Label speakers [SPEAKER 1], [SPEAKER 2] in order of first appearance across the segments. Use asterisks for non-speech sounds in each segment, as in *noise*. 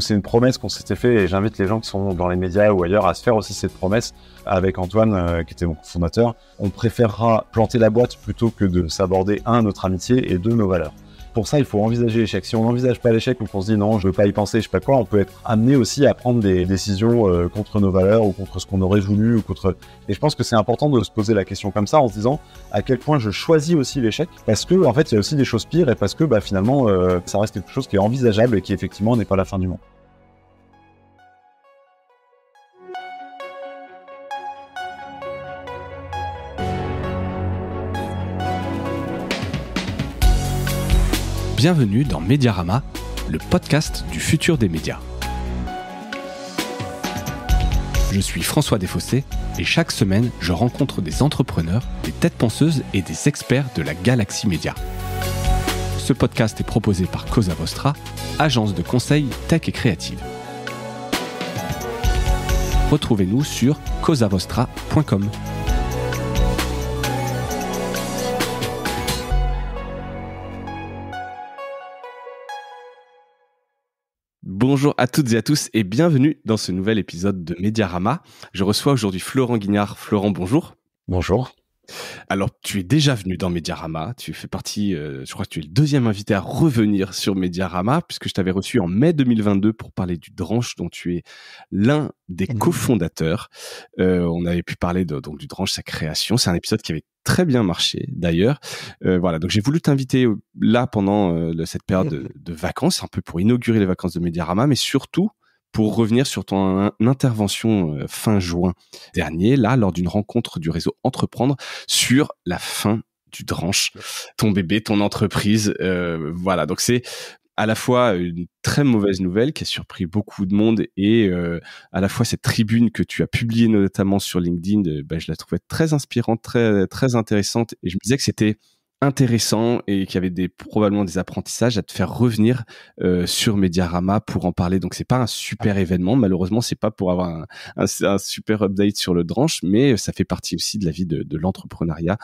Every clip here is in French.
[SPEAKER 1] C'est une promesse qu'on s'était fait et j'invite les gens qui sont dans les médias ou ailleurs à se faire aussi cette promesse avec Antoine, euh, qui était mon fondateur. On préférera planter la boîte plutôt que de s'aborder, un, notre amitié et deux, nos valeurs. Pour ça, il faut envisager l'échec. Si on n'envisage pas l'échec ou qu'on se dit non, je veux pas y penser, je sais pas quoi, on peut être amené aussi à prendre des décisions euh, contre nos valeurs ou contre ce qu'on aurait voulu ou contre. Et je pense que c'est important de se poser la question comme ça en se disant à quel point je choisis aussi l'échec parce que en fait il y a aussi des choses pires et parce que bah, finalement euh, ça reste quelque chose qui est envisageable et qui effectivement n'est pas la fin du monde.
[SPEAKER 2] Bienvenue dans Mediarama, le podcast du futur des médias. Je suis François Desfossés et chaque semaine, je rencontre des entrepreneurs, des têtes penseuses et des experts de la galaxie média. Ce podcast est proposé par Cosa Vostra, agence de conseil tech et créative. Retrouvez-nous sur cosavostra.com. Bonjour à toutes et à tous et bienvenue dans ce nouvel épisode de Mediarama. Je reçois aujourd'hui Florent Guignard. Florent, bonjour.
[SPEAKER 1] Bonjour.
[SPEAKER 2] Alors, tu es déjà venu dans Mediarama. Tu fais partie, euh, je crois que tu es le deuxième invité à revenir sur Mediarama, puisque je t'avais reçu en mai 2022 pour parler du Dranche, dont tu es l'un des cofondateurs. Euh, on avait pu parler de, donc du Dranche, sa création. C'est un épisode qui avait très bien marché, d'ailleurs. Euh, voilà, donc j'ai voulu t'inviter là pendant cette période de, de, vacances, un peu pour inaugurer les vacances de Mediarama, mais surtout pour revenir sur ton intervention euh, fin juin dernier, là, lors d'une rencontre du réseau Entreprendre sur la fin du dranche, ton bébé, ton entreprise. Euh, voilà, donc c'est à la fois une très mauvaise nouvelle qui a surpris beaucoup de monde et euh, à la fois cette tribune que tu as publiée notamment sur LinkedIn, bah, je la trouvais très inspirante, très très intéressante et je me disais que c'était intéressant et qui avait des probablement des apprentissages à te faire revenir euh, sur Mediarama pour en parler. Donc c'est pas un super événement, malheureusement c'est pas pour avoir un, un, super update sur le dranche, mais ça fait partie aussi de la vie de, de l'entrepreneuriat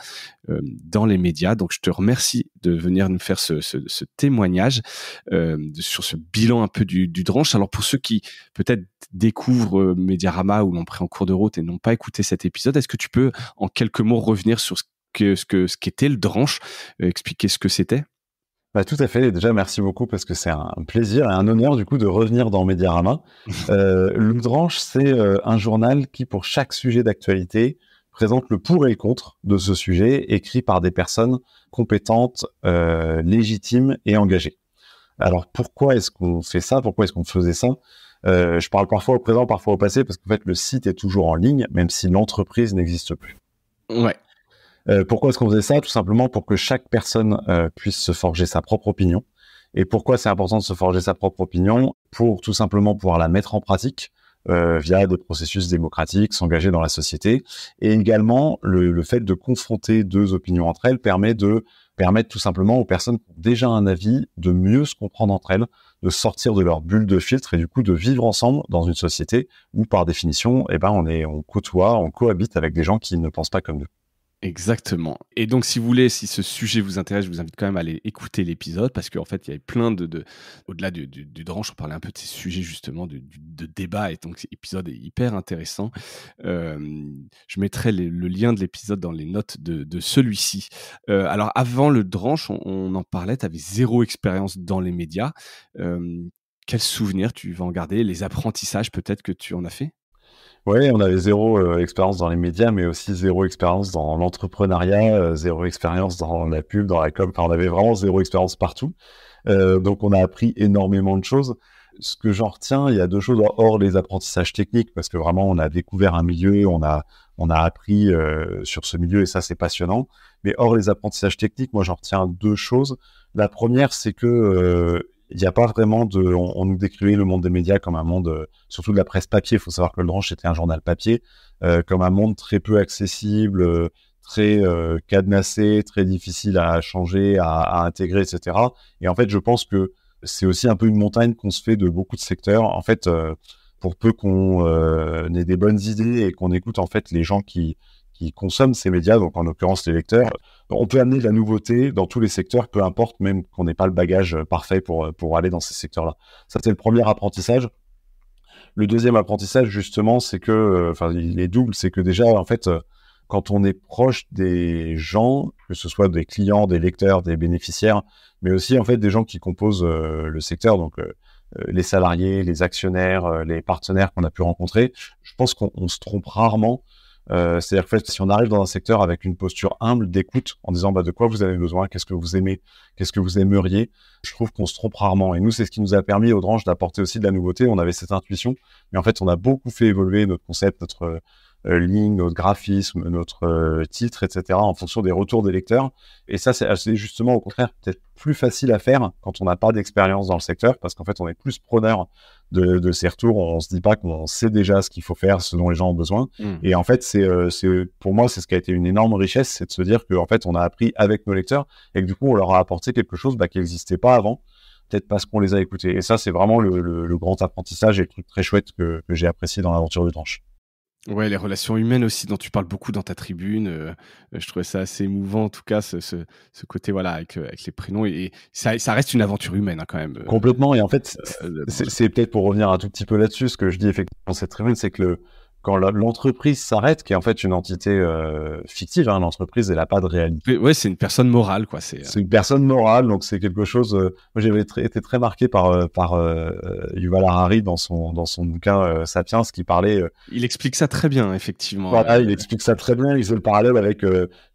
[SPEAKER 2] euh, dans les médias. Donc je te remercie de venir nous faire ce, ce, ce témoignage euh, sur ce bilan un peu du, du dranche. Alors pour ceux qui peut-être découvrent euh, Mediarama ou l'ont pris en cours de route et n'ont pas écouté cet épisode, est-ce que tu peux en quelques mots revenir sur ce ce que ce qu'était le dranche, euh, expliquer ce que c'était.
[SPEAKER 1] Bah, tout à fait. Déjà, merci beaucoup parce que c'est un plaisir et un honneur du coup de revenir dans Mediarama. *laughs* euh, le Dranche, c'est euh, un journal qui, pour chaque sujet d'actualité, présente le pour et le contre de ce sujet, écrit par des personnes compétentes, euh, légitimes et engagées. Alors, pourquoi est-ce qu'on fait ça? Pourquoi est-ce qu'on faisait ça? Je parle parfois au présent, parfois au passé, parce qu'en fait, le site est toujours en ligne, même si l'entreprise n'existe plus.
[SPEAKER 2] Ouais.
[SPEAKER 1] Euh, pourquoi est-ce qu'on faisait ça? Tout simplement pour que chaque personne euh, puisse se forger sa propre opinion. Et pourquoi c'est important de se forger sa propre opinion? Pour tout simplement pouvoir la mettre en pratique euh, via des processus démocratiques, s'engager dans la société. Et également, le, le, fait de confronter deux opinions entre elles permet de permettre tout simplement aux personnes qui ont déjà un avis de mieux se comprendre entre elles, de sortir de leur bulle de filtre et du coup de vivre ensemble dans une société où par définition, eh ben on est on côtoie, on cohabite avec des gens qui ne pensent pas comme nous.
[SPEAKER 2] Exactement. Et donc, si vous voulez, si ce sujet vous intéresse, je vous invite quand même à aller écouter l'épisode parce qu'en fait, il y avait plein de, de au-delà du, du, dranche, on parlait un peu de ces sujets justement de, débat et donc l'épisode est hyper intéressant. Euh, je mettrai le lien de l'épisode dans les notes de, celui-ci. Euh, alors, avant le dranche, on, on en parlait, tu avais zéro expérience dans les médias. Euh, quels souvenirs tu vas en garder? Les apprentissages peut-être que tu en as fait?
[SPEAKER 1] Oui, on avait zéro euh, expérience dans les médias, mais aussi zéro expérience dans l'entrepreneuriat, euh, zéro expérience dans la pub, dans la com. Enfin, on avait vraiment zéro expérience partout. Euh, donc, on a appris énormément de choses. Ce que j'en retiens, il y a deux choses hors les apprentissages techniques, parce que vraiment, on a découvert un milieu, on a on a appris sur ce milieu et ça, c'est passionnant. Mais hors les apprentissages techniques, moi, j'en retiens deux choses. La première, c'est que il n'y a pas vraiment de. On, nous décrivait le monde des médias comme un monde, euh, surtout de la presse papier. Il faut savoir que le Dranche était un journal papier, euh, comme un monde très peu accessible, euh, très cadenassé, très difficile à changer, à, intégrer, etc. Et en fait, je pense que c'est aussi un peu une montagne qu'on se fait de beaucoup de secteurs. En fait, pour peu qu'on ait des bonnes idées et qu'on écoute en fait les gens qui qui consomment ces médias, donc en l'occurrence les lecteurs. On peut amener de la nouveauté dans tous les secteurs, peu importe, même qu'on n'ait pas le bagage euh, parfait pour, euh, pour aller dans ces secteurs-là. Ça, c'est le premier apprentissage. Le deuxième apprentissage, justement, c'est que, euh, enfin, il est double, c'est que déjà, en fait, quand on est proche des gens, que ce soit des clients, des lecteurs, des bénéficiaires, mais aussi, en fait, des gens qui composent le secteur, donc les salariés, les actionnaires, les partenaires qu'on a pu rencontrer, je pense qu'on se trompe rarement euh, C'est-à-dire que fait, si on arrive dans un secteur avec une posture humble d'écoute, en disant bah, de quoi vous avez besoin, qu'est-ce que vous aimez, qu'est-ce que vous aimeriez, je trouve qu'on se trompe rarement. Et nous, c'est ce qui nous a permis aux Drange d'apporter aussi de la nouveauté. On avait cette intuition, mais en fait, on a beaucoup fait évoluer notre concept, notre ligne, notre graphisme, notre euh, titre, etc., en fonction des retours des lecteurs. Et ça, c'est justement au contraire peut-être plus facile à faire quand on n'a pas d'expérience dans le secteur, parce qu'en fait, on est plus preneur de, de, ces retours. On se dit pas qu'on sait déjà ce qu'il faut faire, ce dont les gens ont besoin. Hmm. Et en fait, c'est, euh, c'est pour moi, c'est ce qui a été une énorme richesse, c'est de se dire qu'en fait, on a appris avec nos lecteurs et que du coup, on leur a apporté quelque chose bah, qui n'existait pas avant peut-être parce qu'on les a écoutés. Et ça, c'est vraiment le, le, grand apprentissage et le truc très chouette que, que j'ai apprécié dans l'aventure de Tranche.
[SPEAKER 2] Ouais, les relations humaines aussi, dont tu parles beaucoup dans ta tribune. Euh, je trouvais ça assez émouvant, en tout cas, ce, ce, ce côté, voilà, avec, euh, avec les prénoms. Et, ça, ça, reste une aventure humaine, hein, quand même.
[SPEAKER 1] Complètement. Et en fait, c'est peut-être pour revenir un tout petit peu là-dessus, ce que je dis effectivement dans cette tribune, c'est que le, quand l'entreprise s'arrête, qui est en fait une entité euh, fictive, hein, l'entreprise, elle n'a pas de réalité.
[SPEAKER 2] Ouais, c'est une personne morale, quoi.
[SPEAKER 1] C'est une personne morale, donc c'est quelque chose. Euh, moi, j'avais été très marqué par euh, par euh, Yuval Harari dans son dans son bouquin Sapiens, qui parlait.
[SPEAKER 2] il explique ça très bien, effectivement.
[SPEAKER 1] Voilà, il explique ça très bien. Il fait le parallèle avec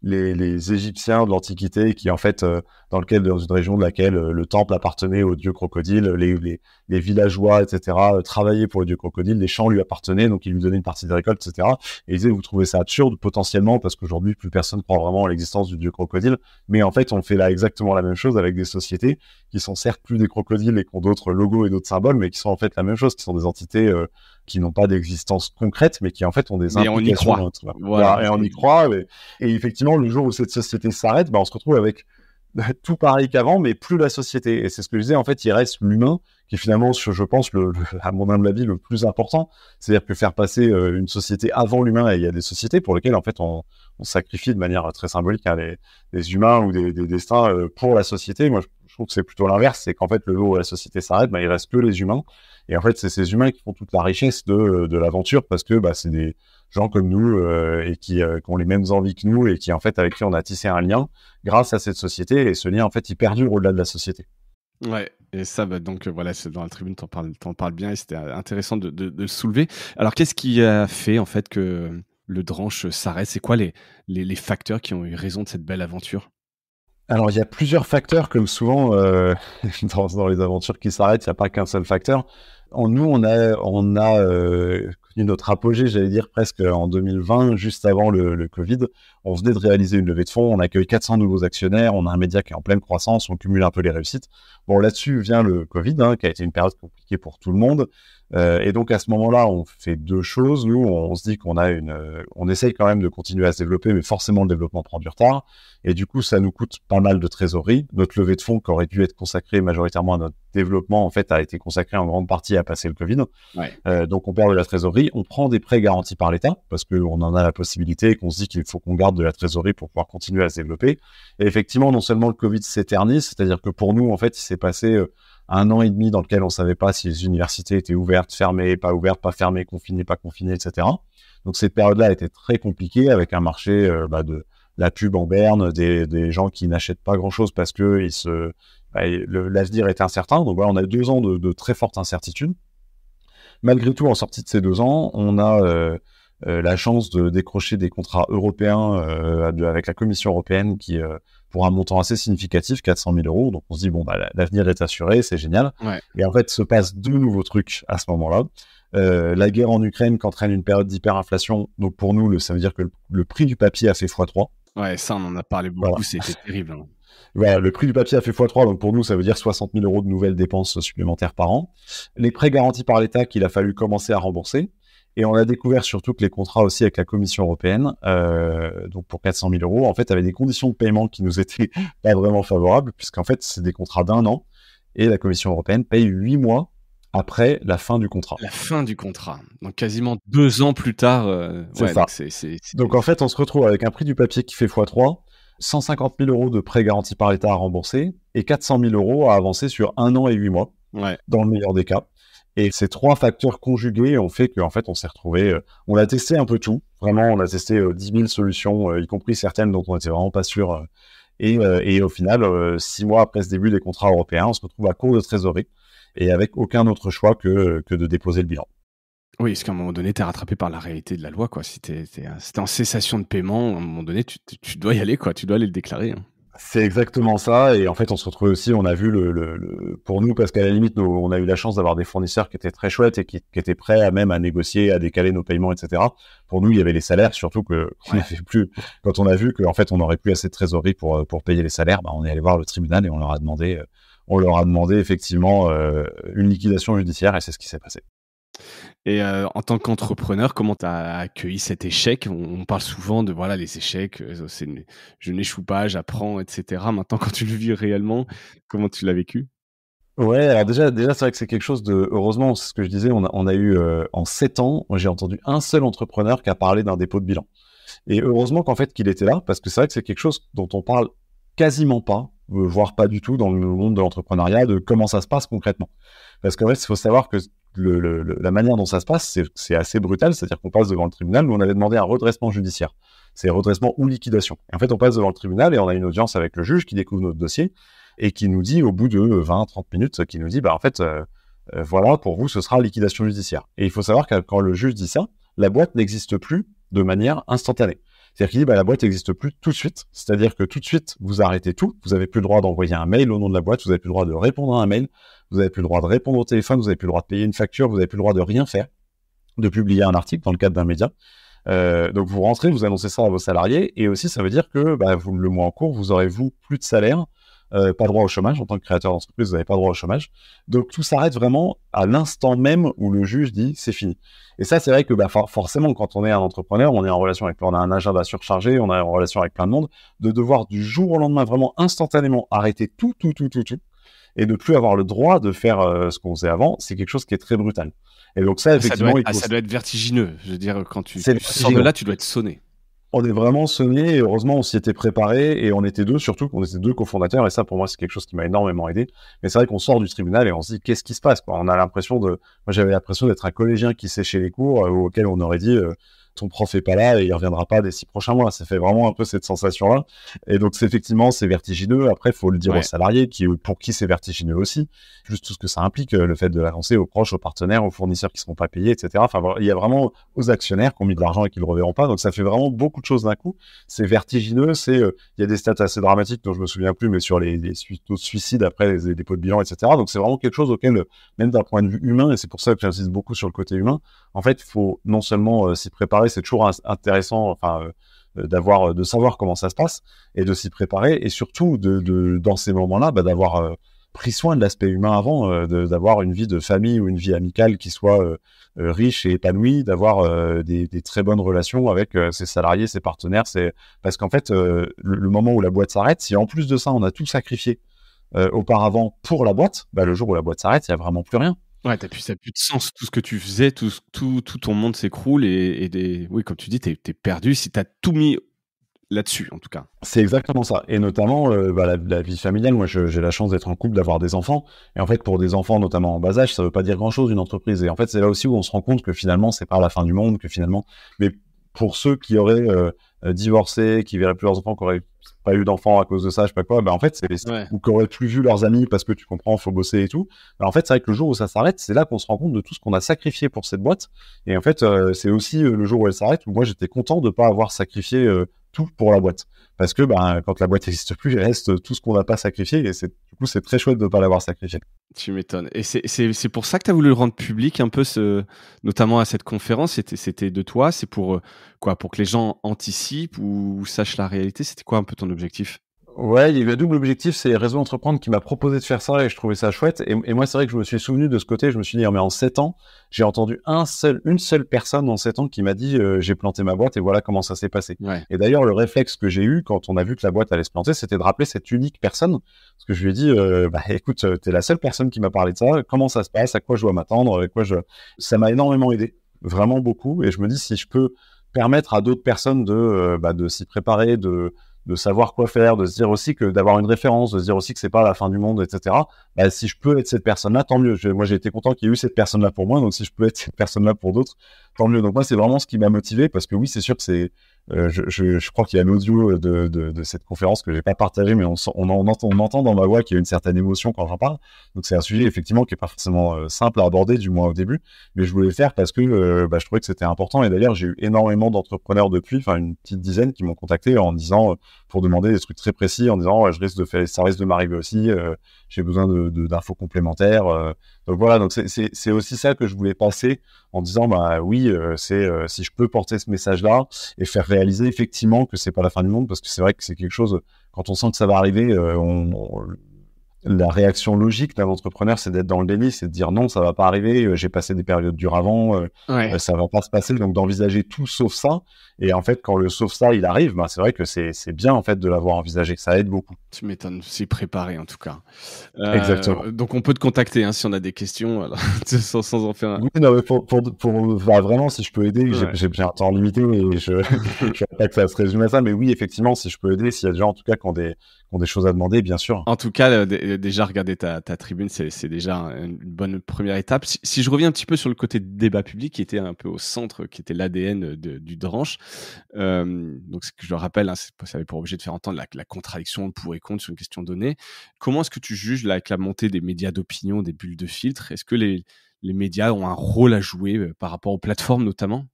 [SPEAKER 1] les, les Égyptiens de l'Antiquité, qui en fait dans lequel dans une région de laquelle le temple appartenait au dieu crocodile, les, les, les villageois, etc. travaillaient pour le dieu crocodile, les champs lui appartenaient, donc il lui donnait une partie des récoltes, etc. Et il disait, vous trouvez ça absurde potentiellement parce qu'aujourd'hui, plus personne croit vraiment à l'existence du dieu crocodile. Mais en fait, on fait là exactement la même chose avec des sociétés qui sont certes plus des crocodiles et qui ont d'autres logos et d'autres symboles, mais qui sont en fait la même chose, qui sont des entités euh, qui n'ont pas d'existence concrète, mais qui en fait ont des
[SPEAKER 2] implications. Et on y croit.
[SPEAKER 1] Voilà, et on y croit. Et, effectivement, le jour où cette société s'arrête, bah, on se retrouve avec *laughs* tout pareil qu'avant, mais plus la société. Et c'est ce que je disais, en fait, il reste l'humain qui est finalement, je pense, le, à mon humble avis, le plus important. C'est-à-dire que faire passer euh, une société avant l'humain, et il y a des sociétés pour lesquelles, en fait, on, on sacrifie de manière très symbolique hein, des, humains ou des, des destins euh, pour la société. Moi, je, trouve que c'est plutôt l'inverse, c'est qu'en fait, le jour où la société s'arrête, bah, il reste que les humains. Et en fait, c'est ces humains qui font toute la richesse de, de l'aventure parce que bah, c'est des gens comme nous euh, et qui, qui, ont les mêmes envies que nous et qui, en fait, avec qui on a tissé un lien grâce à cette société. Et ce lien, en fait, il perdure au-delà de la société.
[SPEAKER 2] Ouais, et ça, bah, donc voilà, c'est dans la tribune, t'en parles, en parles bien et c'était intéressant de, de, de, le soulever. Alors, qu'est-ce qui a fait en fait que le dranche s'arrête? C'est quoi les, les, les, facteurs qui ont eu raison de cette belle aventure?
[SPEAKER 1] Alors, il y a plusieurs facteurs, comme souvent euh, *laughs* dans, dans, les aventures qui s'arrêtent, il n'y a pas qu'un seul facteur. Nous, on a, euh, notre apogée, j'allais dire presque en 2020, juste avant le, le, Covid. On venait de réaliser une levée de fonds, on accueille 400 nouveaux actionnaires, on a un média qui est en pleine croissance, on cumule un peu les réussites. Bon, là-dessus vient le Covid, hein, qui a été une période compliquée pour tout le monde. Euh, et donc à ce moment-là, on fait deux choses. Nous, on, se dit qu'on a une, euh, on essaye quand même de continuer à se développer, mais forcément le développement prend du retard. Et du coup, ça nous coûte pas mal de trésorerie. Notre levée de fonds, qui aurait dû être consacrée majoritairement à notre développement, en fait, a été consacrée en grande partie à passer le Covid. Ouais. Euh, donc on perd de la trésorerie. On prend des prêts garantis par l'État parce qu'on en a la possibilité et qu'on se dit qu'il faut qu'on garde de la trésorerie pour pouvoir continuer à se développer. Et effectivement, non seulement le Covid s'éternise, c'est-à-dire que pour nous, en fait, il s'est passé un an et demi dans lequel on savait pas si les universités étaient ouvertes, fermées, pas ouvertes, pas fermées, confinées, pas confinées, etc. Donc cette période-là était très compliquée avec un marché euh, bah, de la pub en berne, des, gens qui n'achètent pas grand-chose parce que bah, l'avenir est incertain. Donc voilà, on a deux ans de, très forte incertitude. Malgré tout, en sortie de ces deux ans, on a euh, euh, la chance de décrocher des contrats européens avec la Commission européenne qui pour un montant assez significatif, 400 000 euros. Donc on se dit bon bah l'avenir est assuré, c'est génial.
[SPEAKER 2] Ouais.
[SPEAKER 1] Et en fait se passent deux nouveaux trucs à ce moment-là. Euh, la guerre en Ukraine qui entraîne une période d'hyperinflation. Donc pour nous, le, ça veut dire que le, le, prix du papier a fait x3.
[SPEAKER 2] Ouais, ça on en a parlé beaucoup, voilà. c'était terrible. Hein. *laughs*
[SPEAKER 1] Voilà, le prix du papier a fait x3, donc pour nous, ça veut dire 60 000 euros de nouvelles dépenses supplémentaires par an. Les prêts garantis par l'État qu'il a fallu commencer à rembourser. Et on a découvert surtout que les contrats aussi avec la Commission européenne, euh, donc pour 400 000 euros, en fait, avaient des conditions de paiement qui nous étaient *laughs* pas vraiment favorables, puisqu'en fait, c'est des contrats d'un an, et la Commission européenne paye huit mois après la fin du contrat.
[SPEAKER 2] La fin du contrat. Donc quasiment deux ans plus tard. Euh,
[SPEAKER 1] c'est ça. Donc, en fait, on se retrouve avec un prix du papier qui fait x3, 150 000 euros de prêts garantis par l'État à rembourser et 400 000 euros à avancer sur un an et huit mois, dans le meilleur des cas. Et ces trois facteurs conjugués ont fait qu'en fait, on s'est retrouvé, euh, on a testé un peu tout. Vraiment, on a testé 10 000 solutions, y compris certaines dont on était vraiment pas sûr euh, et, au final, euh, six mois après ce début des contrats européens, on se retrouve à court de trésorerie et avec aucun autre choix que, que de déposer le bilan.
[SPEAKER 2] Oui, parce qu'à un moment donné, tu es rattrapé par la réalité de la loi. Quoi. Si tu es, en cessation de paiement, à un moment donné, tu, tu dois y aller, quoi. tu dois aller le déclarer. Hein.
[SPEAKER 1] C'est exactement ça. Et en fait, on se retrouve aussi, on a vu le, le, pour nous, parce qu'à la limite, nous, on a eu la chance d'avoir des fournisseurs qui étaient très chouettes et qui, qui, étaient prêts à même à négocier, à décaler nos paiements, etc. Pour nous, il y avait les salaires, surtout que *laughs* on plus, quand on a vu qu'en fait, on n'aurait plus assez de trésorerie pour, pour payer les salaires, bah, on est allé voir le tribunal et on leur a demandé, on leur a demandé effectivement euh, une liquidation judiciaire et c'est ce qui s'est passé.
[SPEAKER 2] Et euh, en tant qu'entrepreneur, comment tu as accueilli cet échec? On, parle souvent de voilà les échecs, euh, je n'échoue pas, j'apprends, etc. Maintenant, quand tu le vis réellement, comment tu l'as vécu?
[SPEAKER 1] Ouais, alors déjà, déjà c'est vrai que c'est quelque chose de. Heureusement, c'est ce que je disais, on a, on a eu euh, en sept ans, j'ai entendu un seul entrepreneur qui a parlé d'un dépôt de bilan. Et heureusement qu'en fait qu'il était là, parce que c'est vrai que c'est quelque chose dont on parle quasiment pas, voire pas du tout dans le monde de l'entrepreneuriat, de comment ça se passe concrètement. Parce qu'en fait, il faut savoir que la manière dont ça se passe, c'est assez brutal. C'est-à-dire qu'on passe devant le tribunal. Nous, on avait demandé un redressement judiciaire. C'est redressement ou liquidation. Et en fait, on passe devant le tribunal et on a une audience avec le juge qui découvre notre dossier et qui nous dit, au bout de 20, 30 minutes, qui nous dit, bah, en fait, euh, euh, voilà, pour vous, ce sera liquidation judiciaire. Et il faut savoir que quand le juge dit ça, la boîte n'existe plus de manière instantanée. C'est-à-dire qu'il dit, bah, la boîte n'existe plus tout de suite. C'est-à-dire que tout de suite, vous arrêtez tout. Vous avez plus le droit d'envoyer un mail au nom de la boîte. Vous avez plus le droit de répondre à un mail vous avez plus le droit de répondre au téléphone, vous avez plus le droit de payer une facture, vous avez plus le droit de rien faire, de publier un article dans le cadre d'un média. Euh, donc vous rentrez, vous annoncez ça à vos salariés, et aussi ça veut dire que bah, le mois en cours, vous aurez vous plus de salaire, euh, pas droit au chômage en tant que créateur d'entreprise, vous n'avez pas droit au chômage. Donc tout s'arrête vraiment à l'instant même où le juge dit c'est fini. Et ça c'est vrai que bah, forcément quand on est un entrepreneur, on est en relation avec, on a un agenda surchargé, on est en relation avec plein de monde, de devoir du jour au lendemain vraiment instantanément arrêter tout, tout, tout, tout, tout et de plus avoir le droit de faire euh, ce qu'on faisait avant, c'est quelque chose qui est très brutal. Et donc ça, effectivement,
[SPEAKER 2] ça doit, être, ça doit être vertigineux. Je veux dire, quand tu, tu sors de là, tu dois être sonné.
[SPEAKER 1] On est vraiment sonné et heureusement on s'y était préparé et on était deux surtout qu'on était deux cofondateurs. Et ça pour moi c'est quelque chose qui m'a énormément aidé. Mais c'est vrai qu'on sort du tribunal et on se dit qu'est-ce qui se passe quoi? On a l'impression de moi j'avais l'impression d'être un collégien qui séchait les cours euh, auquel on aurait dit euh, ton prof est pas là et il reviendra pas des six prochains mois. Ça fait vraiment un peu cette sensation-là. Et donc, c'est effectivement, c'est vertigineux. Après, faut le dire aux salariés, qui, pour qui c'est vertigineux aussi. Juste tout ce que ça implique, euh, le fait de l'annoncer aux proches, aux partenaires, aux fournisseurs qui seront pas payés, etc. Enfin, il y a vraiment aux actionnaires qui ont mis de l'argent et qui le reverront pas. Donc, ça fait vraiment beaucoup de choses d'un coup. C'est vertigineux. C'est, euh, il y a des stats assez dramatiques dont je me souviens plus, mais sur les, les suicides après les, dépôts de bilan, etc. Donc, c'est vraiment quelque chose auquel, même d'un point de vue humain, et c'est pour ça que j'insiste beaucoup sur le côté humain, en fait, il faut non seulement euh, s'y préparer, c'est toujours intéressant, enfin, euh, euh, d'avoir, de savoir comment ça se passe et de s'y préparer, et surtout dans ces moments-là, bah, d'avoir pris soin de l'aspect humain avant, d'avoir une vie de famille ou une vie amicale qui soit riche et épanouie, d'avoir des, des, très bonnes relations avec ses salariés, ses partenaires. C'est parce qu'en fait, le, moment où la boîte s'arrête, si en plus de ça, on a tout sacrifié auparavant pour la boîte, bah, le jour où la boîte s'arrête, il y a vraiment plus rien.
[SPEAKER 2] Ouais, t'as plus, ça plus de sens. Tout ce que tu faisais, tout, tout, tout ton monde s'écroule et, et des, oui, comme tu dis, t'es es perdu si t'as tout mis là-dessus, en tout cas.
[SPEAKER 1] C'est exactement ça. Et notamment, euh, bah, la, vie familiale. Moi, j'ai la chance d'être en couple, d'avoir des enfants. Et en fait, pour des enfants, notamment en bas âge, ça veut pas dire grand-chose une entreprise. Et en fait, c'est là aussi où on se rend compte que finalement, c'est pas la fin du monde, que finalement, pour ceux qui auraient euh, euh, divorcé, qui verraient plus leurs enfants, qui auraient pas eu d'enfants à cause de ça, je sais pas quoi, bah en fait, c'est ou qui auraient plus vu leurs amis parce que tu comprends, faut bosser et tout. Bah, en fait, c'est vrai que le jour où ça s'arrête, c'est là qu'on se rend compte de tout ce qu'on a sacrifié pour cette boîte. Et en fait, euh, c'est aussi le jour où elle s'arrête où moi j'étais content de pas avoir sacrifié tout pour la boîte. Parce que bah, quand la boîte n'existe plus, il reste tout ce qu'on n'a pas sacrifié. Et c'est, du coup, c'est très chouette de ne pas l'avoir sacrifié.
[SPEAKER 2] Tu m'étonnes. Et c'est, pour ça que tu as voulu le rendre public un peu, notamment à cette conférence. C'était, c'était de toi. C'est pour euh, quoi Pour que les gens anticipent ou sachent la réalité C'était quoi un peu ton objectif?
[SPEAKER 1] Ouais, il y a eu un double objectif, c'est Réseau Entreprendre qui m'a proposé de faire ça et je trouvais ça chouette. Et, moi, c'est vrai que je me suis souvenu de ce côté. Je me suis dit, oh, mais en sept ans, j'ai entendu un seul, une seule personne en sept ans qui m'a dit, euh, j'ai planté ma boîte et voilà comment ça s'est passé. Et d'ailleurs, le réflexe que j'ai eu quand on a vu que la boîte allait se planter, c'était de rappeler cette unique personne. Parce que je lui ai dit, euh, bah, *laughs* écoute, t'es la seule personne qui m'a parlé de ça. Comment ça se passe? À quoi je dois m'attendre? Quoi je, ça m'a énormément aidé. Vraiment beaucoup. Et je me dis, si je peux permettre à d'autres personnes de, euh, bah, de s'y préparer, de, de savoir quoi faire, de se dire aussi que d'avoir une référence, de se dire aussi que c'est pas la fin du monde, etc. Bah, si je peux être cette personne-là, tant mieux. moi, j'ai été content qu'il y ait eu cette personne-là pour moi, donc si je peux être cette personne-là pour d'autres, tant mieux. Donc moi, c'est vraiment ce qui m'a motivé parce que oui, c'est sûr que c'est euh, je, je, crois qu'il y a l'audio de, de, de, cette conférence que j'ai pas partagé, mais on, on, on, entend, on entend dans ma voix qu'il y a une certaine émotion quand j'en parle. Donc c'est un sujet effectivement qui est pas forcément euh, simple à aborder, du moins au début, mais je voulais le faire parce que euh, bah, je trouvais que c'était important. Et d'ailleurs, j'ai eu énormément d'entrepreneurs depuis, enfin une petite dizaine, qui m'ont contacté en disant pour demander des trucs très précis, en disant je risque de faire, ça risque de m'arriver aussi, j'ai besoin de d'infos complémentaires. donc voilà, donc c'est aussi ça que je voulais passer en disant bah oui, c'est si je peux porter ce message-là et faire réaliser effectivement que c'est pas la fin du monde parce que c'est vrai que c'est quelque chose quand on sent que ça va arriver, euh, on, la réaction logique d'un entrepreneur, c'est d'être dans le déni, c'est de dire non, ça va pas arriver. Euh, j'ai passé des périodes dures avant, euh, ouais. ça va pas se passer. Donc d'envisager tout sauf ça. Et en fait, quand le sauf ça il arrive, bah, c'est vrai que c'est bien en fait de l'avoir envisagé. Ça aide beaucoup.
[SPEAKER 2] Tu m'étonnes, c'est préparé en tout cas. Euh, Exactement. Donc on peut te contacter hein, si on a des questions, alors, *laughs* sans, sans, en faire. Un...
[SPEAKER 1] Oui, non, mais pour, pour, pour bah, vraiment, si je peux aider, j'ai un temps limité et je *laughs* ne pas que ça se résume à ça, mais oui, effectivement, si je peux aider, s'il y a des gens en tout cas qui ont des des choses à demander, bien sûr.
[SPEAKER 2] En tout cas, déjà regarder ta, tribune, c'est déjà une bonne première étape. Si, je reviens un petit peu sur le côté débat public, qui était un peu au centre, qui était l'ADN du Dranche, euh, donc ce que je le rappelle, hein, ça avait pour objet de faire entendre la, contradiction, le pour et contre sur une question donnée. Comment est-ce que tu juges avec la montée des médias d'opinion, des bulles de filtre? Est-ce que les, les médias ont un rôle à jouer euh, par rapport aux plateformes notamment?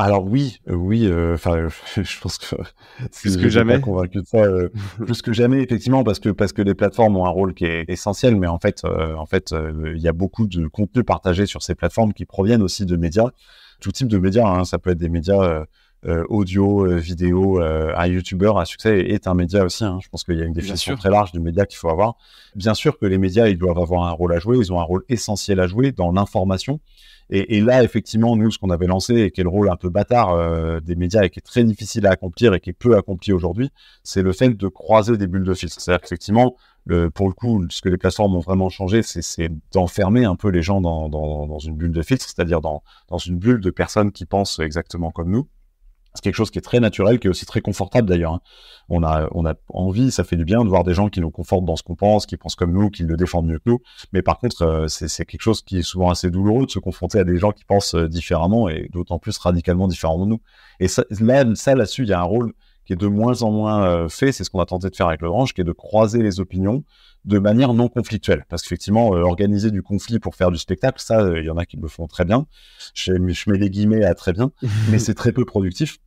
[SPEAKER 1] Alors oui, euh, oui, euh, enfin, *laughs* je pense que
[SPEAKER 2] plus que jamais
[SPEAKER 1] convaincu de ça, euh, *laughs* plus que jamais effectivement, parce que parce que les plateformes ont un rôle qui est essentiel, mais en fait, en fait, il y a beaucoup de contenu partagé sur ces plateformes qui proviennent aussi de médias, tout type de médias. Hein, ça peut être des médias audio, vidéo. un YouTuber à succès est un média aussi. Hein, je pense qu'il y a une définition très large du média qu'il faut avoir. Bien sûr que les médias, ils doivent avoir un rôle à jouer. Ils ont un rôle essentiel à jouer dans l'information. Et, et, là, effectivement, nous, ce qu'on avait lancé et qui est le rôle un peu bâtard euh, des médias et qui est très difficile à accomplir et qui est peu accompli aujourd'hui, c'est le fait de croiser des bulles de filtre. C'est-à-dire qu'effectivement, le, pour le coup, ce que les plateformes ont vraiment changé, c'est d'enfermer un peu les gens dans, dans, dans une bulle de filtre, c'est-à-dire dans, dans une bulle de personnes qui pensent exactement comme nous. C'est quelque chose qui est très naturel, qui est aussi très confortable d'ailleurs. Hein. On a, on a envie, ça fait du bien de voir des gens qui nous confortent dans ce qu'on pense, qui pensent comme nous, qui le défendent mieux que nous. Mais par contre, euh, c'est quelque chose qui est souvent assez douloureux de se confronter à des gens qui pensent euh, différemment et d'autant plus radicalement différemment de nous. Et ça, là, ça là-dessus, il y a un rôle qui est de moins en moins euh, fait. C'est ce qu'on a tenté de faire avec le Range, qui est de croiser les opinions de manière non conflictuelle. Parce qu'effectivement, organiser du conflit pour faire du spectacle, ça, il y en a qui le font très bien. Je, je mets les guillemets à très bien, *laughs* mais c'est très peu productif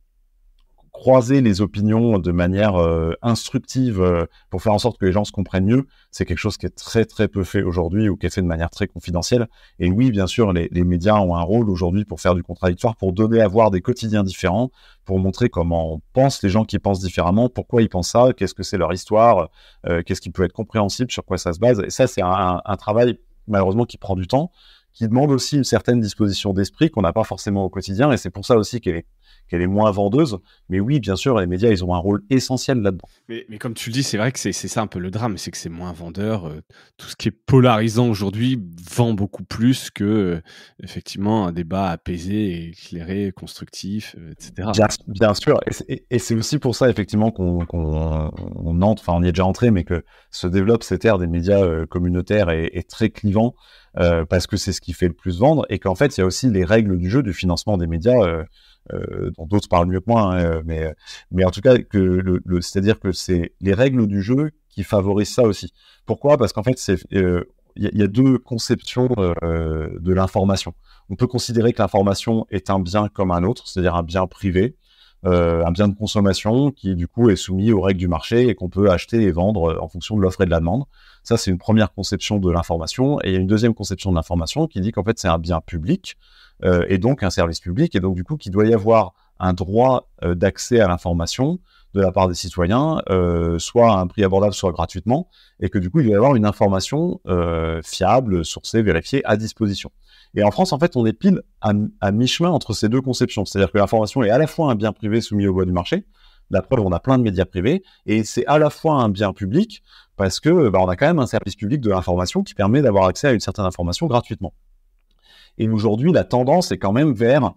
[SPEAKER 1] croiser les opinions de manière euh, instructive euh, pour faire en sorte que les gens se comprennent mieux, c'est quelque chose qui est très très peu fait aujourd'hui ou qui est fait de manière très confidentielle. Et oui, bien sûr, les, les médias ont un rôle aujourd'hui pour faire du contradictoire, pour donner à voir des quotidiens différents, pour montrer comment pensent les gens qui pensent différemment, pourquoi ils pensent ça, qu'est-ce que c'est leur histoire, euh, qu'est-ce qui peut être compréhensible, sur quoi ça se base. Et ça, c'est un, un travail malheureusement qui prend du temps, qui demande aussi une certaine disposition d'esprit qu'on n'a pas forcément au quotidien. Et c'est pour ça aussi qu'elle est qu'elle est moins vendeuse. Mais oui, bien sûr, les médias, ils ont un rôle essentiel là-dedans.
[SPEAKER 2] Mais, mais, comme tu le dis, c'est vrai que c'est ça un peu le drame, c'est que c'est moins vendeur. Euh, tout ce qui est polarisant aujourd'hui vend beaucoup plus que, euh, effectivement, un débat apaisé, éclairé, constructif, euh, etc.
[SPEAKER 1] Bien, sûr. Et c'est aussi pour ça, effectivement, qu'on on entre, enfin, on y est déjà entré, mais que se développe cette ère des médias communautaires et, très clivant. parce que c'est ce qui fait le plus vendre et qu'en fait il y a aussi les règles du jeu du financement des médias dont d'autres parlent mieux que moi, hein, euh, mais, mais en tout cas, que le, le c'est-à-dire que c'est les règles du jeu qui favorisent ça aussi. Pourquoi? Parce qu'en fait, c'est euh, il y, a deux conceptions euh, de l'information. On peut considérer que l'information est un bien comme un autre, c'est-à-dire un bien privé, euh, un bien de consommation qui du coup est soumis aux règles du marché et qu'on peut acheter et vendre en fonction de l'offre et de la demande. Ça, c'est une première conception de l'information. Et il y a une deuxième conception de l'information qui dit qu'en fait, c'est un bien public euh, et donc un service public, et donc du coup qu'il doit y avoir un droit euh, d'accès à l'information de la part des citoyens, euh, soit à un prix abordable, soit gratuitement, et que du coup, il va y avoir une information fiable, sourcée, vérifiée, à disposition. Et en France, en fait, on est pile à, à mi-chemin entre ces deux conceptions. C'est-à-dire que l'information est à la fois un bien privé soumis aux lois du marché, la preuve, on a plein de médias privés, et c'est à la fois un bien public, parce que bah, on a quand même un service public de l'information qui permet d'avoir accès à une certaine information gratuitement. Et aujourd'hui, la tendance est quand même vers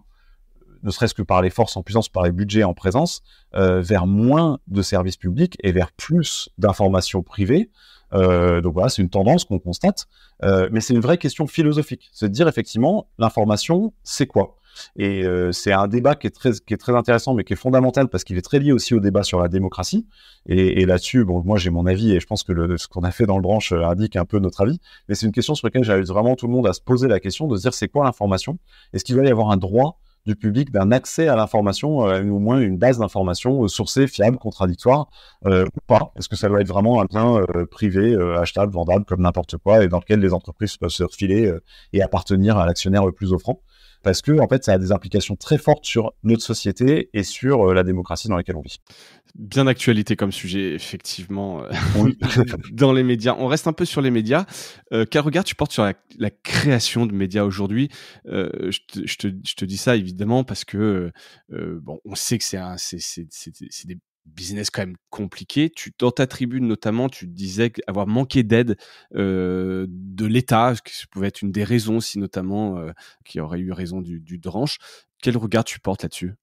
[SPEAKER 1] ne serait-ce que par les forces en puissance, par les budgets en présence, euh, vers moins de services publics et vers plus d'informations privées. Euh, donc voilà, c'est une tendance qu'on constate, euh, mais c'est une vraie question philosophique. C'est de dire effectivement, l'information, c'est quoi? Et euh, c'est un débat qui est très, intéressant, mais qui est fondamental parce qu'il est très lié aussi au débat sur la démocratie. Et, là-dessus, moi j'ai mon avis et je pense que ce qu'on a fait dans le branche euh, indique un peu notre avis. Mais c'est une question sur laquelle j'invite vraiment tout le monde à se poser la question de se dire c'est quoi l'information? Est-ce qu'il va y avoir un droit du public d'un accès à l'information, euh, au moins une base d'information euh, sourcée, fiable, contradictoire, ou pas? Est-ce que ça doit être vraiment un bien privé, achetable, vendable, comme n'importe quoi, et dans lequel les entreprises peuvent se refiler et appartenir à l'actionnaire le plus offrant? Parce que en fait, ça a des implications très fortes sur notre société et sur la démocratie dans laquelle on vit.
[SPEAKER 2] Bien d'actualité comme sujet, effectivement, oui. *laughs* dans les médias. On reste un peu sur les médias. Euh, quel regard tu portes sur la, la création de médias aujourd'hui euh, je, te, je, te, je, te, dis ça évidemment parce que euh, bon, on sait que c'est c'est des business quand même compliqué. Tu, dans ta tribune notamment, tu disais avoir manqué d'aide euh, de l'État, ce qui pouvait être une des raisons, si notamment euh, qui aurait eu raison du, du dranche. Quel regard tu portes là-dessus?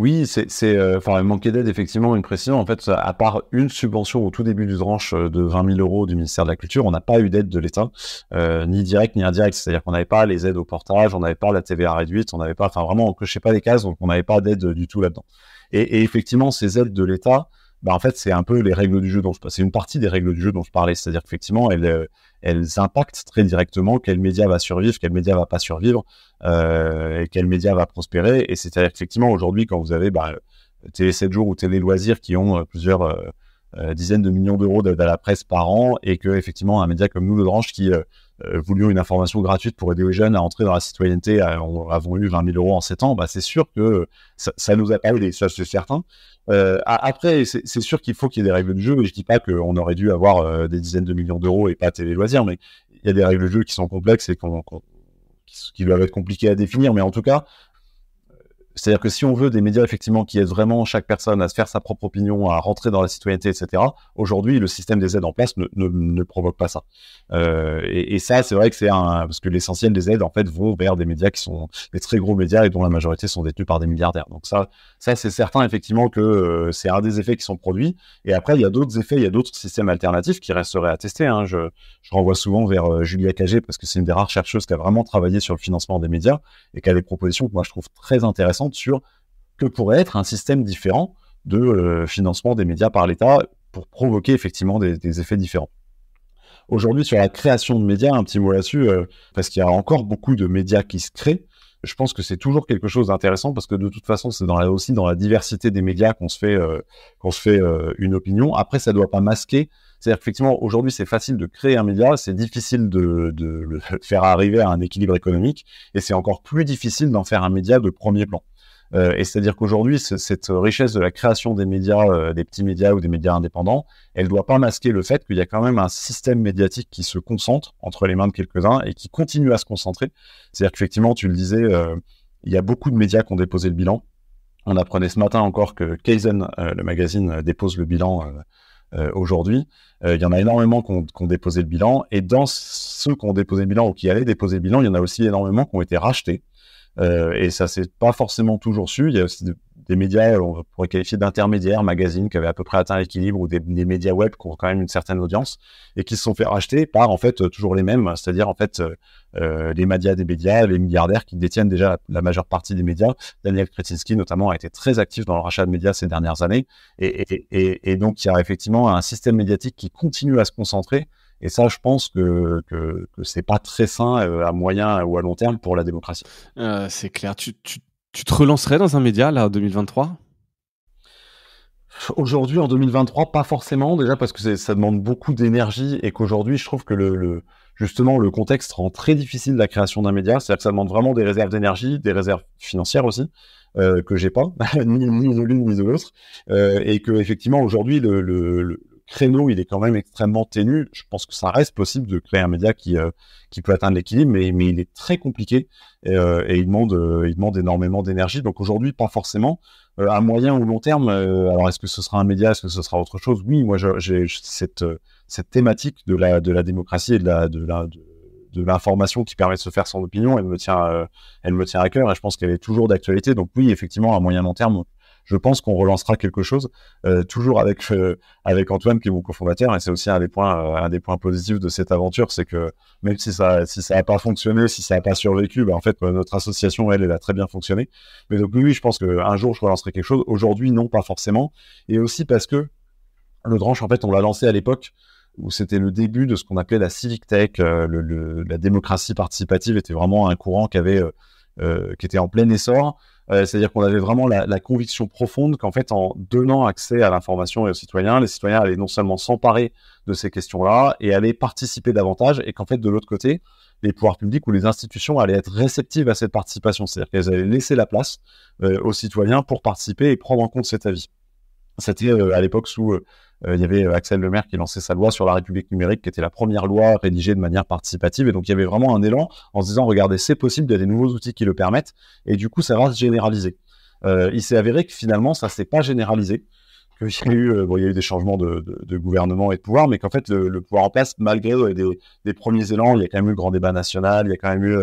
[SPEAKER 1] Oui, c'est, euh, enfin, manquer d'aide, effectivement, une précision. En fait, à part une subvention au tout début du tranche euh, de 20 000 euros du ministère de la Culture, on n'a pas eu d'aide de l'État, euh, ni direct ni indirect. C'est-à-dire qu'on n'avait pas les aides au portage, on n'avait pas la TVA réduite, on n'avait pas, enfin, vraiment, on cochait pas les cases, donc on n'avait pas d'aide du tout là-dedans. Et, effectivement, ces aides de l'État, bah, en fait, c'est un peu les règles du jeu dont je c'est une partie des règles du jeu dont je parlais. C'est-à-dire qu'effectivement, elles, elles impactent très directement quel média va survivre, quel média va pas survivre, euh, et quel média va prospérer. Et c'est-à-dire qu'effectivement, aujourd'hui, quand vous avez bah, Télé 7 jours ou Télé Loisirs qui ont euh, plusieurs euh, dizaines de millions d'euros de, de, la presse par an, et que effectivement un média comme nous, le Dranche, qui voulions une information gratuite pour aider les jeunes à entrer dans la citoyenneté, avons eu 20 000 euros en 7 ans, bah, c'est sûr que ça, nous a aidé, ça c'est certain. Euh, après, c'est sûr qu'il faut qu'il y ait des règles de jeu, et je dis pas qu'on aurait dû avoir euh, des dizaines de millions d'euros et pas télé loisirs, mais il y a des règles de jeu qui sont complexes et qu qui doivent être compliquées à définir, mais en tout cas, c'est-à-dire que si on veut des médias effectivement qui aident vraiment chaque personne à se faire sa propre opinion, à rentrer dans la citoyenneté, etc. Aujourd'hui, le système des aides en place ne, provoque pas ça. Euh, et, ça, c'est vrai que c'est un parce que l'essentiel des aides en fait vont vers des médias qui sont des très gros médias et dont la majorité sont détenus par des milliardaires. Donc ça, c'est certain effectivement que euh, c'est un des effets qui sont produits. Et après, il y a d'autres effets, il y a d'autres systèmes alternatifs qui resteraient à tester. Hein. Je, je renvoie souvent vers euh, Julia Cagé parce que c'est une des rares chercheuses qui a vraiment travaillé sur le financement des médias et qui a des propositions que moi je trouve très intéressantes sur que pourrait être un système différent de euh, financement des médias par l'État pour provoquer effectivement des, effets différents. Aujourd'hui, sur la création de médias, un petit mot là-dessus, euh, parce qu'il y a encore beaucoup de médias qui se créent. Je pense que c'est toujours quelque chose d'intéressant parce que de toute façon, c'est dans la, aussi dans la diversité des médias qu'on se fait, euh, qu'on se fait une opinion. Après, ça doit pas masquer. C'est-à-dire qu'effectivement, aujourd'hui, c'est facile de créer un média, c'est difficile de le faire arriver à un équilibre économique, et c'est encore plus difficile d'en faire un média de premier plan. Euh, et c'est-à-dire qu'aujourd'hui, cette richesse de la création des médias, euh, des petits médias ou des médias indépendants, elle doit pas masquer le fait qu'il y a quand même un système médiatique qui se concentre entre les mains de quelques-uns et qui continue à se concentrer. C'est-à-dire qu'effectivement, tu le disais, euh, il y a beaucoup de médias qui ont déposé le bilan. On apprenait ce matin encore que Kaizen, le magazine, dépose le bilan aujourd'hui. il y en a énormément qui ont, déposé le bilan. Et dans ceux qui ont déposé le bilan ou qui allaient déposer le bilan, il y en a aussi énormément qui ont été rachetés. Euh, et ça, c'est pas forcément toujours su. Il y a aussi de, des médias, on pourrait qualifier d'intermédiaires, magazines qui avaient à peu près atteint l'équilibre, ou des, médias web qui ont quand même une certaine audience, et qui se sont fait racheter par, en fait, toujours les mêmes, c'est-à-dire, en fait, euh, les médias des médias, les milliardaires qui détiennent déjà la, majeure partie des médias. Daniel Kretinsky, notamment, a été très actif dans le rachat de médias ces dernières années. Et, et donc, il y a effectivement un système médiatique qui continue à se concentrer et ça, je pense que, que, que c'est pas très sain euh, à moyen ou à long terme pour la démocratie.
[SPEAKER 2] Euh, c'est clair. Tu, tu, tu, te relancerais dans un média, là, en 2023
[SPEAKER 1] Aujourd'hui, en 2023, pas forcément. Déjà parce que ça demande beaucoup d'énergie et qu'aujourd'hui, je trouve que le, le, justement, le contexte rend très difficile la création d'un média. C'est-à-dire que ça demande vraiment des réserves d'énergie, des réserves financières aussi. euh, que j'ai pas, *laughs* ni, ni de l'une ni de l'autre, euh, et que effectivement aujourd'hui le, créneau il est quand même extrêmement ténu. Je pense que ça reste possible de créer un média qui euh, qui peut atteindre l'équilibre, mais mais il est très compliqué et, euh, il demande euh, il demande énormément d'énergie. Donc aujourd'hui pas forcément à moyen ou long terme. alors est-ce que ce sera un média, est-ce que ce sera autre chose? Oui, moi j'ai cette cette thématique de la de la démocratie et de la de l'information qui permet de se faire son opinion, elle me tient, elle me tient à cœur et je pense qu'elle est toujours d'actualité. Donc oui, effectivement, à moyen long terme, je pense qu'on relancera quelque chose, euh, toujours avec euh, avec Antoine qui est mon cofondateur et c'est aussi un des points un des points positifs de cette aventure, c'est que même si ça si ça n'a pas fonctionné, si ça n'a pas survécu, bah, en fait notre association elle elle a très bien fonctionné. Mais donc oui, je pense qu'un jour je relancerai quelque chose. Aujourd'hui non, pas forcément. Et aussi parce que le Dranche en fait on l'a lancé à l'époque où c'était le début de ce qu'on appelait la civic tech, euh, la démocratie participative était vraiment un courant qui avait, euh, euh, qui était en plein essor. C'est-à-dire qu'on avait vraiment la, conviction profonde qu'en fait, en donnant accès à l'information et aux citoyens, les citoyens allaient non seulement s'emparer de ces questions-là et allaient participer davantage, et qu'en fait, de l'autre côté, les pouvoirs publics ou les institutions allaient être réceptives à cette participation, c'est-à-dire qu'elles allaient laisser la place aux citoyens pour participer et prendre en compte cet avis. C'était à l'époque sous euh, il y avait euh, Axel Lemaire qui lançait sa loi sur la République numérique, qui était la première loi rédigée de manière participative. Et donc, il y avait vraiment un élan en se disant, regardez, c'est possible, il y a des nouveaux outils qui le permettent. Et du coup, ça va se généraliser. Euh, il s'est avéré que finalement, ça s'est pas généralisé. Qu'il y a eu, il y a eu des changements de, gouvernement et de pouvoir, mais qu'en fait, le, pouvoir en place, malgré des, premiers élans, il y a quand même eu grand débat national, il y a quand même eu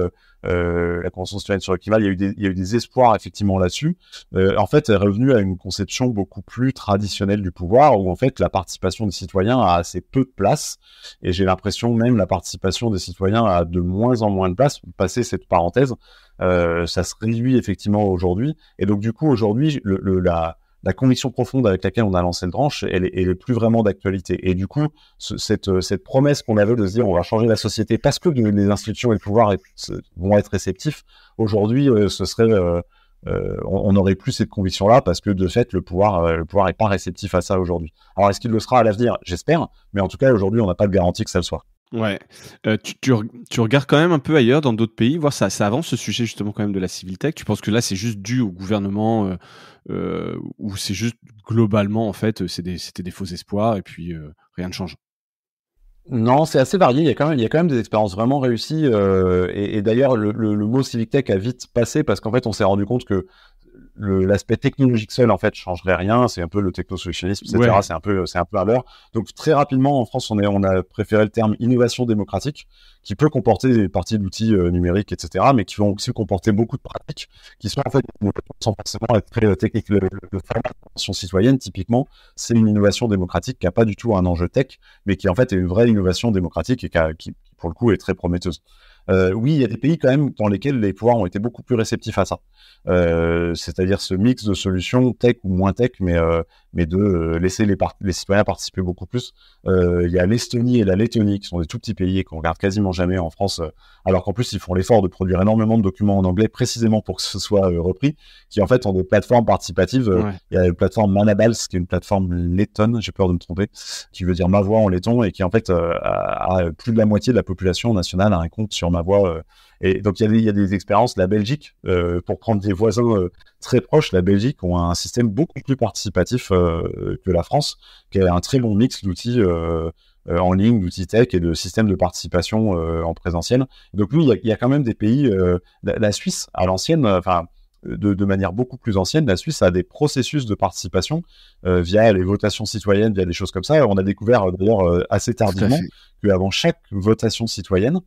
[SPEAKER 1] euh, la Convention citoyenne sur le climat, il y a eu des, il y a eu des espoirs effectivement là-dessus. Euh, en fait, est revenue à une conception beaucoup plus traditionnelle du pouvoir, où en fait la participation des citoyens a assez peu de place, et j'ai l'impression même la participation des citoyens a de moins en moins de place. Passer cette parenthèse, euh, ça se réduit effectivement aujourd'hui, et donc du coup aujourd'hui le, le la la conviction profonde avec laquelle on a lancé le tranche, elle est, elle plus vraiment d'actualité. Et du coup, ce, cette, promesse qu'on avait de se dire on va changer la société parce que les institutions et le pouvoir vont être réceptifs, aujourd'hui, euh, ce serait euh, euh, on n'aurait plus cette conviction-là parce que de fait, le pouvoir, euh, le pouvoir est pas réceptif à ça aujourd'hui. Alors, est-ce qu'il le sera à l'avenir? J'espère, mais en tout cas, aujourd'hui, on n'a pas de garantie que ça le soit.
[SPEAKER 2] Ouais. Euh, tu, tu, regardes quand même un peu ailleurs, dans d'autres pays, voir ça, ça avance ce sujet justement quand même de la civil tech. Tu penses que là, c'est juste dû au gouvernement euh, euh, ou c'est juste globalement en fait, c'était des, faux espoirs et puis rien ne change?
[SPEAKER 1] Non, c'est assez varié. Il y a quand même, il y a quand même des expériences vraiment réussies. Et, et d'ailleurs, le, le, le, mot civic tech a vite passé parce qu'en fait, on s'est rendu compte que l'aspect technologique seul en fait changerait rien. C'est un peu le technosolutionnisme etc ouais. c'est un peu c'est un peu à l'heure donc très rapidement en France on est on a préféré le terme innovation démocratique qui peut comporter des parties d'outils euh, numériques etc mais qui vont aussi comporter beaucoup de pratiques qui sont en fait sans forcément être très techniques. Le, le, format citoyenne typiquement c'est une innovation démocratique qui a pas du tout un enjeu tech mais qui en fait est une vraie innovation démocratique et qui, a, qui pour le coup est très prometteuse euh, oui, il y a des pays quand même dans lesquels les pouvoirs ont été beaucoup plus réceptifs à ça. Euh, c'est-à-dire ce mix de solutions tech ou moins tech, mais euh, mais de euh, laisser les, les, citoyens participer beaucoup plus. Euh, il y a l'Estonie et la Lettonie qui sont des tout petits pays et qu'on regarde quasiment jamais en France, alors qu'en plus ils font l'effort de produire énormément de documents en anglais précisément pour que ce soit repris, qui en fait ont des plateformes participatives. Ouais. Il y a la plateforme Manabals qui est une plateforme lettonne, j'ai peur de me tromper, qui veut dire ma voix en letton et qui en fait a, a plus de la moitié de la population nationale a un compte sur ma voix et donc, il y a des, il y a des expériences. La Belgique, euh, pour prendre des voisins euh, très proches, la Belgique ont un système beaucoup plus participatif euh, que la France, qui a un très bon mix d'outils en ligne, d'outils tech et de systèmes de participation en présentiel. Donc, oui, il y a, il y a quand même des pays, la, la, Suisse, à l'ancienne, enfin, de, de, manière beaucoup plus ancienne, la Suisse a des processus de participation euh, via les votations citoyennes, via des choses comme ça. On a découvert d'ailleurs assez tardivement qu'avant chaque votation citoyenne,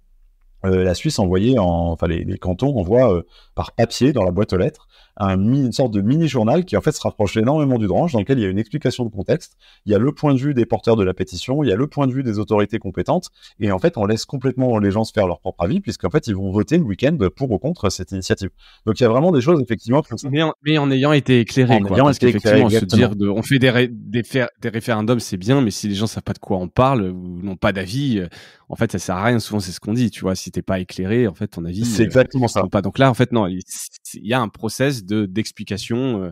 [SPEAKER 1] euh, la Suisse envoyait, en, enfin les, les cantons envoient euh, par papier dans la boîte aux lettres un, une sorte de mini-journal qui en fait se rapproche énormément du drange, dans lequel il y a une explication de contexte, il y a le point de vue des porteurs de la pétition, il y a le point de vue des autorités compétentes, et en fait on laisse complètement les gens se faire leur propre avis, puisqu'en fait ils vont voter le week-end pour ou contre cette initiative. Donc il y a vraiment des choses effectivement.
[SPEAKER 2] Mais en, mais en ayant été éclairé, en quoi, ayant été éclairé, se dire de, on fait des, ré, des, des, référendums, c'est bien, mais si les gens savent pas de quoi on parle ou n'ont pas d'avis, en fait ça sert à rien. Souvent c'est ce qu'on dit, tu vois, si t'es pas éclairé, en fait ton avis.
[SPEAKER 1] C'est exactement ça.
[SPEAKER 2] Pas. Donc là en fait non, il y a un process de d'explication. Euh,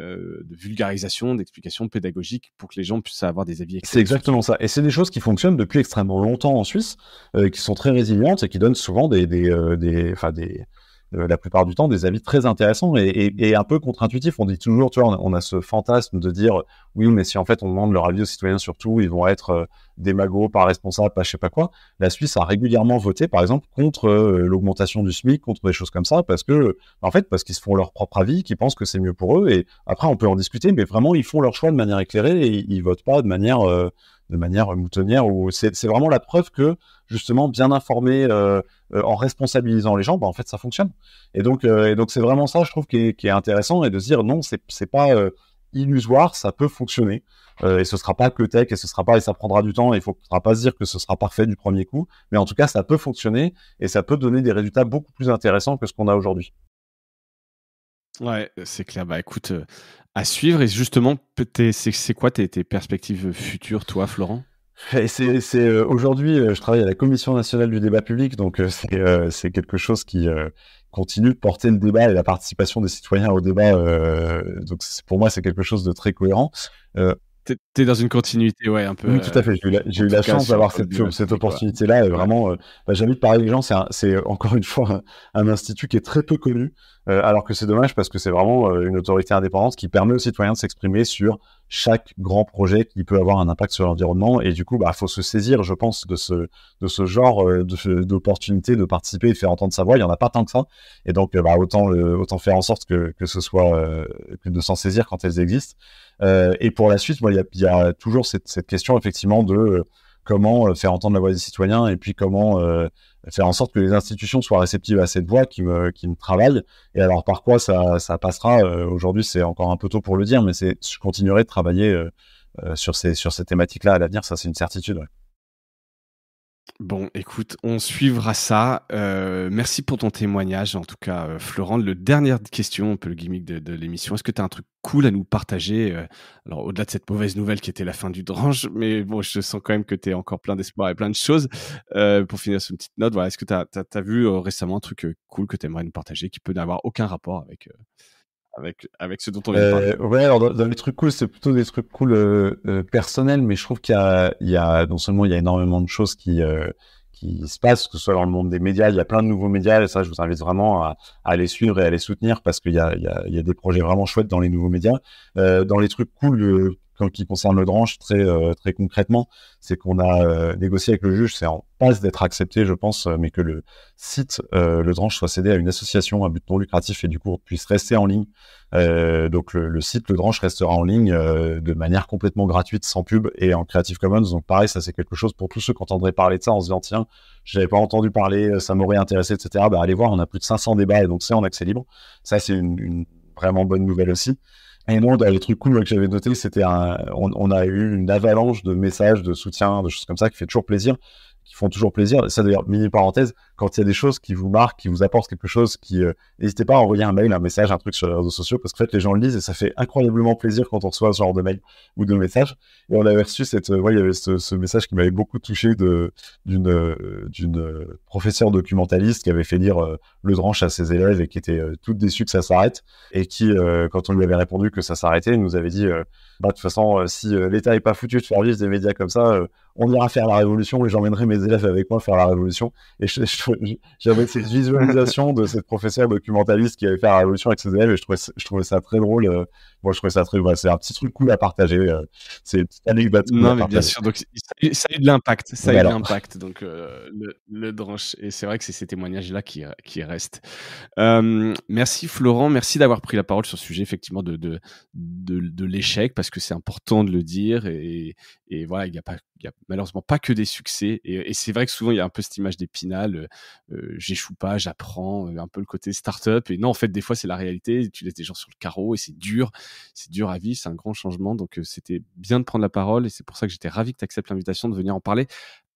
[SPEAKER 2] euh, de vulgarisation, d'explication pédagogique pour que les gens puissent avoir des avis.
[SPEAKER 1] C'est exactement ça. Et c'est des choses qui fonctionnent depuis extrêmement longtemps en Suisse, euh, qui sont très résilientes et qui donnent souvent des, des, euh, des, des, la plupart du temps des avis très intéressants et, un peu contre-intuitifs. On dit toujours, tu vois, on a, ce fantasme de dire oui, mais si en fait on demande leur avis aux citoyens surtout, ils vont être des magots, pas responsables, pas je sais pas quoi. La Suisse a régulièrement voté, par exemple, contre l'augmentation du SMIC, contre des choses comme ça, parce que, en fait, parce qu'ils se font leur propre avis, qu'ils pensent que c'est mieux pour eux. Et après, on peut en discuter, mais vraiment, ils font leur choix de manière éclairée et ils votent pas de manière de manière moutonnière où c'est vraiment la preuve que justement bien informé euh, euh, en responsabilisant les gens bah, en fait ça fonctionne. Et donc euh, et donc c'est vraiment ça je trouve qui est, intéressant et de se dire non c'est c'est pas illusoire ça peut fonctionner. Et ce sera pas que tech et ce sera pas et ça prendra du temps et il faudra pas se dire que ce sera parfait du premier coup. Mais en tout cas ça peut fonctionner et ça peut donner des résultats beaucoup plus intéressants que ce qu'on a aujourd'hui.
[SPEAKER 2] Ouais, c'est clair. Bah écoute, à suivre. Et justement, c'est quoi tes, perspectives futures, toi, Florent?
[SPEAKER 1] C'est euh, aujourd'hui, euh, je travaille à la Commission nationale du débat public, donc euh, c'est quelque chose qui continue de porter le débat et la participation des citoyens au débat. donc pour moi, c'est quelque chose de très cohérent.
[SPEAKER 2] T'es dans une continuité, ouais, un peu.
[SPEAKER 1] Oui, tout à fait. J'ai eu la, chance d'avoir cette, cette opportunité-là. Vraiment, bah, j'invite par les gens. C'est encore une fois *laughs* un, institut qui est très peu connu, euh, alors que c'est dommage parce que c'est vraiment euh, une autorité indépendante qui permet aux citoyens de s'exprimer sur chaque grand projet qui peut avoir un impact sur l'environnement. Et du coup, bah, faut se saisir, je pense, de ce, de ce genre euh, d'opportunité de, participer et de faire entendre sa voix. Il y en a pas tant que ça. Et donc, bah, autant, autant faire en sorte que, que ce soit, que de s'en saisir quand elles existent. Et pour la suite, il y, y, a, toujours cette, question, effectivement, de comment faire entendre la voix des citoyens et puis comment faire en sorte que les institutions soient réceptives à cette voix qui me, qui me travaille. Et alors par quoi ça, ça passera euh, Aujourd'hui, c'est encore un peu tôt pour le dire, mais je continuerai de travailler euh, euh, sur ces, sur ces thématiques-là à l'avenir. Ça, c'est une certitude.
[SPEAKER 2] Bon, écoute, on suivra ça. Euh, merci pour ton témoignage, en tout cas, euh, Florent. Le dernière question, un peu le gimmick de, l'émission. Est-ce que tu as un truc cool à nous partager euh, Alors, au-delà de cette mauvaise nouvelle qui était la fin du drange, mais bon, je sens quand même que tu es encore plein d'espoir et plein de choses. pour finir sur une petite note, est-ce que tu as, vu récemment un truc cool que tu aimerais nous partager qui peut n'avoir aucun rapport avec, avec, avec ce dont on vient de parler.
[SPEAKER 1] Euh, ouais, alors dans, les trucs cool, c'est plutôt des trucs cool euh, euh, personnels, mais je trouve qu'il y a, y a non seulement il y a énormément de choses qui euh, qui se passent, que ce soit dans le monde des médias, il y a plein de nouveaux médias, et ça, je vous invite vraiment à, à les suivre et à les soutenir parce qu'il y a, y, a, il y a des projets vraiment chouettes dans les nouveaux médias. dans les trucs cool qui concerne le Dranche, très euh, très concrètement, c'est qu'on a euh, négocié avec le juge, c'est en passe d'être accepté, je pense, euh, mais que le site le Dranche soit cédé à une association à but non lucratif et du coup puisse rester en ligne. donc le, site le Dranche restera en ligne de manière complètement gratuite, sans pub et en Creative Commons. Donc pareil, ça c'est quelque chose pour tous ceux qui entendraient parler de ça en se disant tiens, j'avais pas entendu parler, ça m'aurait intéressé, etc. Bah allez voir, on a plus de 500 débats et donc c'est en accès libre. Ça c'est une vraiment bonne nouvelle aussi. Et non, les trucs cool que j'avais noté, c'était on, on, a eu une avalanche de messages de soutien, de choses comme ça, qui fait toujours plaisir qui font toujours plaisir. Ça d'ailleurs, mini parenthèse, quand il y a des choses qui vous marquent, qui vous apportent quelque chose, qui euh, n'hésitez pas à envoyer un mail, un message, un truc sur les réseaux sociaux, parce qu'en fait les gens le lisent et ça fait incroyablement plaisir quand on reçoit ce genre de mail ou de message. Et on avait reçu cette, euh, il y avait ce, ce message qui m'avait beaucoup touché de d'une euh, d'une professeure documentaliste qui avait fait lire le dranche à ses élèves et qui était toute déçue que ça s'arrête et qui, quand on lui avait répondu que ça s'arrêtait, nous avait dit, bah de toute façon, si l'État est pas foutu de faire vivre des médias comme ça on ira faire la révolution et j'emmènerai mes élèves avec moi faire la révolution. Et j'avais cette visualisation de cette professeure documentaliste qui avait fait la révolution avec ses élèves et je je trouvais ça très drôle. Euh, moi, je trouvais ça très, voilà, c'est un petit truc cool à partager. Euh, c'est une petite anecdote.
[SPEAKER 2] Non, mais bien sûr. Donc, ça a eu de l'impact. Ça a eu de l'impact. Donc, euh, le, le dranche. Et c'est vrai que c'est ces témoignages-là qui, qui restent. Euh, merci, Florent. Merci d'avoir pris la parole sur ce sujet, effectivement, de, de, de, de l'échec, parce que c'est important de le dire. Et, et voilà, il n'y a pas, il y a malheureusement pas que des succès. Et, et c'est vrai que souvent, il y a un peu cette image d'épinal. Euh, j'échoue pas, j'apprends, un peu le côté start-up. Et non, en fait, des fois, c'est la réalité. Tu laisses des gens sur le carreau et c'est dur c'est dur à vivre, c'est un grand changement. Donc, euh, c'était bien de prendre la parole et c'est pour ça que j'étais ravi que tu acceptes l'invitation de venir en parler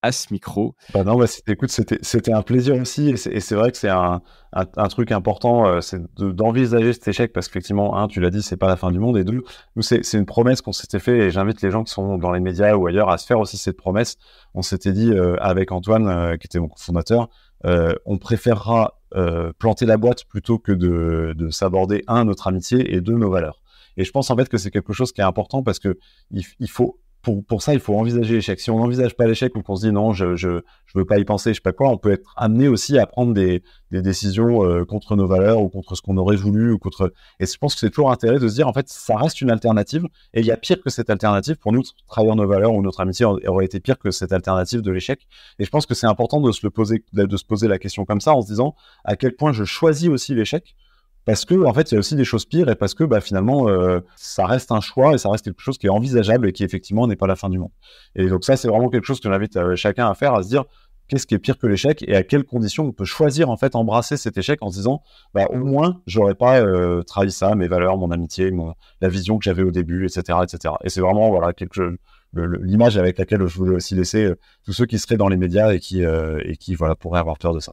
[SPEAKER 2] à ce micro.
[SPEAKER 1] Bah non, bah écoute, c'était, un plaisir aussi. Et c'est, vrai que c'est un, truc important, euh, c'est d'envisager cet échec parce qu'effectivement, un, tu l'as dit, c'est pas la fin du monde. Et deux, nous, c'est, une promesse qu'on s'était fait et j'invite les gens qui sont dans les médias ou ailleurs à se faire aussi cette promesse. On s'était dit euh, avec Antoine, qui était mon fondateur, on préférera planter la boîte plutôt que de s'aborder, un, notre amitié et deux, nos valeurs. Et je pense en fait que c'est quelque chose qui est important parce que il, faut pour, pour ça, il faut envisager l'échec. Si on n'envisage pas l'échec ou qu'on se dit non, je, je, je veux pas y penser, je sais pas quoi, on peut être amené aussi à prendre des, des décisions euh, contre nos valeurs ou contre ce qu'on aurait voulu ou contre. Et je pense que c'est toujours intérêt de se dire en fait, ça reste une alternative et il y a pire que cette alternative. Pour nous, trahir nos valeurs ou notre amitié aurait été pire que cette alternative de l'échec. Et je pense que c'est important de se le poser, de se poser la question comme ça en se disant à quel point je choisis aussi l'échec parce que en fait il y a aussi des choses pires et parce que bah, finalement euh, ça reste un choix et ça reste quelque chose qui est envisageable et qui effectivement n'est pas la fin du monde. Et donc ça c'est vraiment quelque chose que j'invite euh, chacun à faire, à se dire qu'est-ce qui est pire que l'échec et à quelles conditions on peut choisir en fait embrasser cet échec en se disant bah au moins j'aurais pas euh, trahi ça, mes valeurs, mon amitié, la vision que j'avais au début, etc., etc. Et c'est vraiment voilà quelque l'image avec laquelle je voulais aussi laisser tous ceux qui seraient dans les médias et qui et qui voilà pourraient avoir peur de ça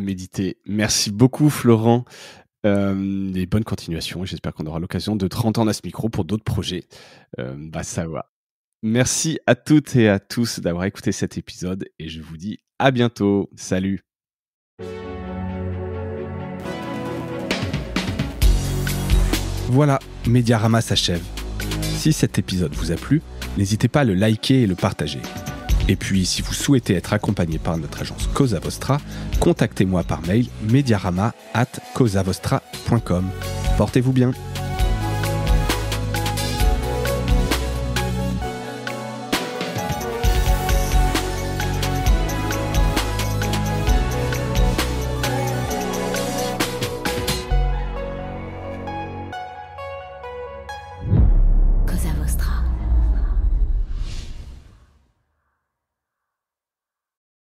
[SPEAKER 2] méditer. Merci beaucoup, Florent. Euh, et bonne continuation. J'espère qu'on aura l'occasion de te entendre à ce micro pour d'autres projets. Euh, bah, ça va. Merci à toutes et à tous d'avoir écouté cet épisode et je vous dis à bientôt. Salut. Voilà, Mediarama s'achève. Si cet épisode vous a plu, n'hésitez pas à le liker et le partager. Et puis, si vous souhaitez être accompagné par notre agence Cosa Vostra, contactez-moi par mail mediarama at. Portez-vous bien.